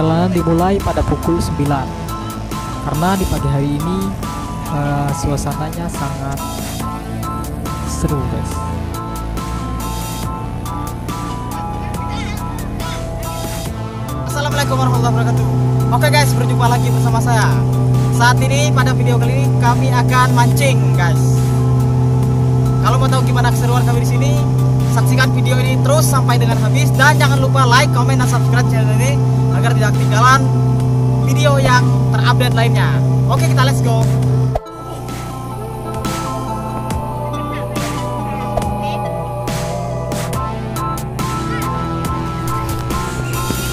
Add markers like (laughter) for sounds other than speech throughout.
akan dimulai pada pukul 9 karena di pagi hari ini uh, suasananya sangat seru guys. Assalamualaikum warahmatullahi wabarakatuh. Oke guys berjumpa lagi bersama saya. Saat ini pada video kali ini kami akan mancing guys. Kalau mau tahu gimana keseruan kami di sini Saksikan video ini terus sampai dengan habis. Dan jangan lupa like, komen, dan subscribe channel ini Agar tidak ketinggalan video yang terupdate lainnya. Oke kita let's go.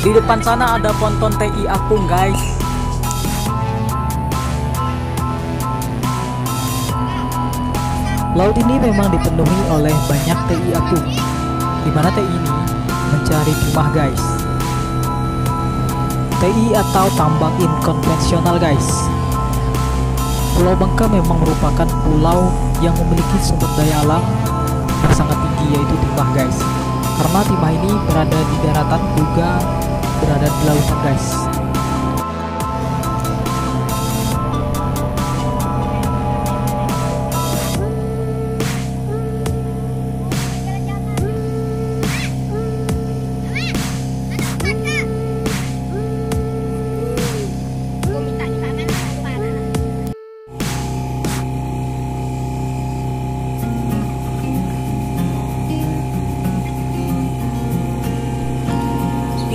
Di depan sana ada ponton TI Apung guys. Laut ini memang dipenuhi oleh banyak TI Apung. Di mana TI ini mencari timah guys. TI atau tambang inkonvensional guys. Pulau Bangka memang merupakan pulau yang memiliki sumber daya alam yang sangat tinggi yaitu timah guys. Karena timah ini berada di daratan juga berada di lautan guys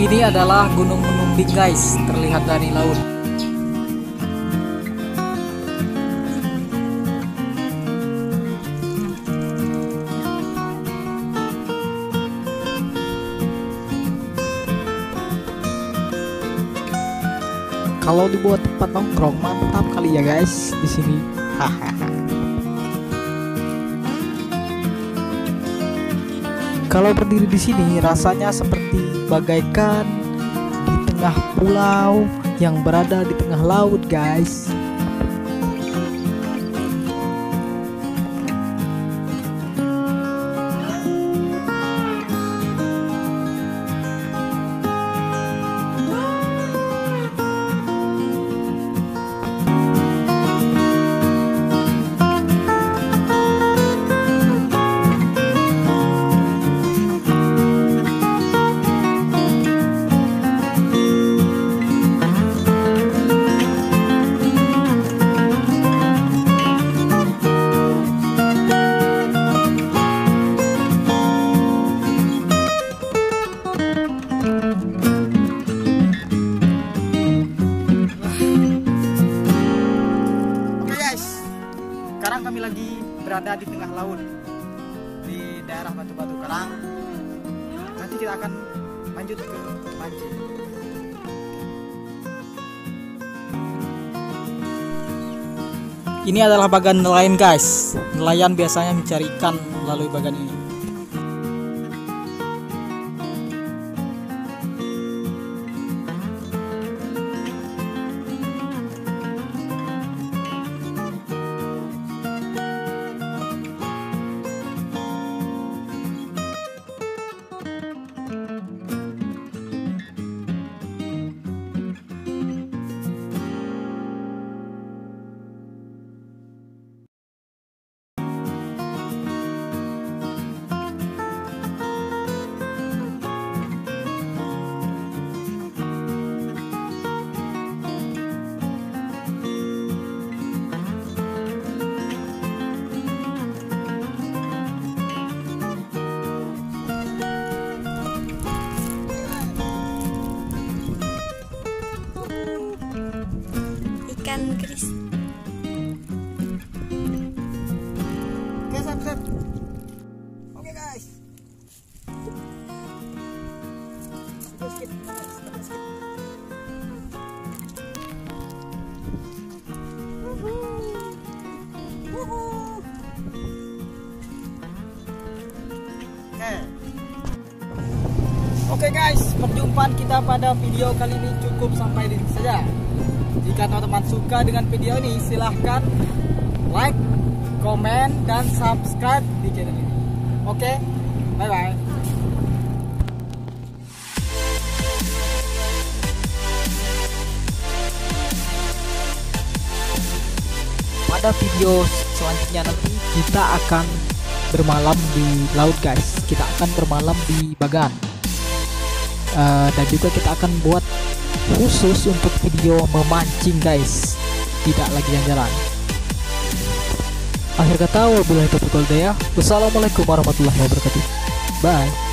Ini adalah Gunung Menumbing guys, terlihat dari laut. Kalau dibuat tempat nongkrong mantap kali ya guys di sini. Hahaha. (laughs) Kalau berdiri di sini rasanya seperti bagaikan di tengah pulau yang berada di tengah laut, guys. Batu-Batu Karang. Nanti kita akan lanjut ke mancing. Ini adalah bagan nelayan, guys. Nelayan biasanya mencari ikan melalui bagan ini. Ikan kris Oke, sip, sip. Oke guys. Oke. Oke guys, perjumpaan kita pada video kali ini cukup sampai di sini saja. Jika teman-teman suka dengan video ini, silahkan like, komen, dan subscribe di channel ini. Oke, bye-bye. pada video selanjutnya nanti kita akan bermalam di laut guys kita akan bermalam di bagan uh, dan juga kita akan buat khusus untuk video memancing guys. Tidak lagi yang jalan. Akhir kata wabillahi taufiq wal wassalamualaikum warahmatullahi wabarakatuh. Bye